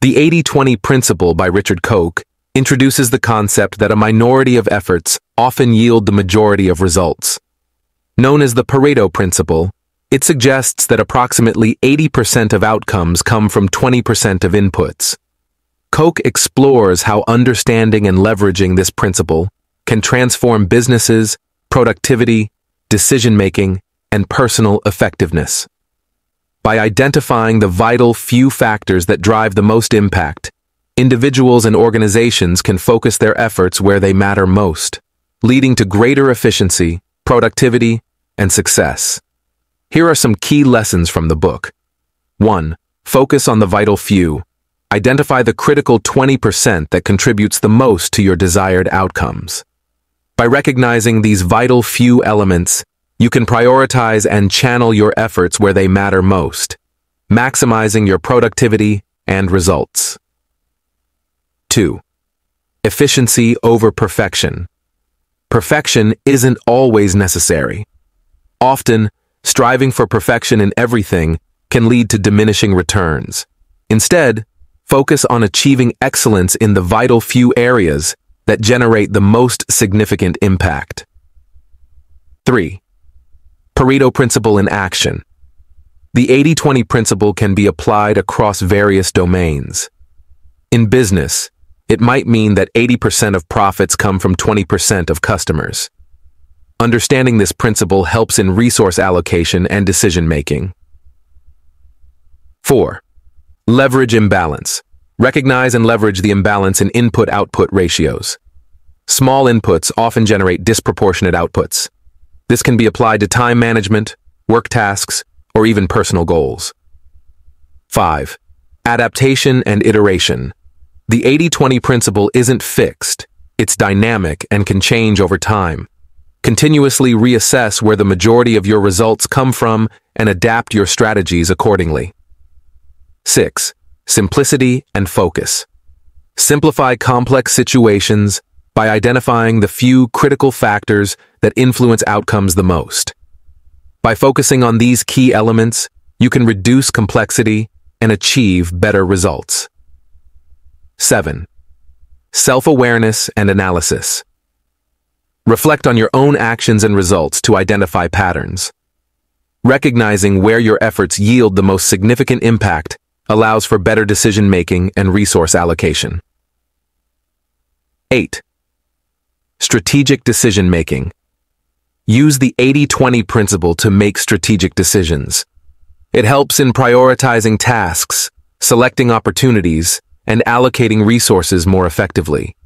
The 80-20 principle by Richard Koch introduces the concept that a minority of efforts often yield the majority of results. Known as the Pareto principle, it suggests that approximately 80% of outcomes come from 20% of inputs. Koch explores how understanding and leveraging this principle can transform businesses, productivity, decision-making, and personal effectiveness. By identifying the vital few factors that drive the most impact, individuals and organizations can focus their efforts where they matter most, leading to greater efficiency, productivity, and success. Here are some key lessons from the book. 1. Focus on the vital few. Identify the critical 20% that contributes the most to your desired outcomes. By recognizing these vital few elements, you can prioritize and channel your efforts where they matter most, maximizing your productivity and results. 2. Efficiency over perfection. Perfection isn't always necessary. Often, striving for perfection in everything can lead to diminishing returns. Instead, focus on achieving excellence in the vital few areas that generate the most significant impact. 3. Pareto Principle in Action The 80-20 principle can be applied across various domains. In business, it might mean that 80% of profits come from 20% of customers. Understanding this principle helps in resource allocation and decision-making. 4. Leverage imbalance. Recognize and leverage the imbalance in input-output ratios. Small inputs often generate disproportionate outputs. This can be applied to time management, work tasks, or even personal goals. 5. Adaptation and iteration. The 80-20 principle isn't fixed, it's dynamic and can change over time. Continuously reassess where the majority of your results come from and adapt your strategies accordingly. 6. Simplicity and focus. Simplify complex situations by identifying the few critical factors that influence outcomes the most. By focusing on these key elements, you can reduce complexity and achieve better results. 7. Self-awareness and analysis. Reflect on your own actions and results to identify patterns. Recognizing where your efforts yield the most significant impact allows for better decision-making and resource allocation. 8. Strategic decision-making. Use the 80-20 principle to make strategic decisions. It helps in prioritizing tasks, selecting opportunities, and allocating resources more effectively.